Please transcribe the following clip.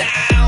time.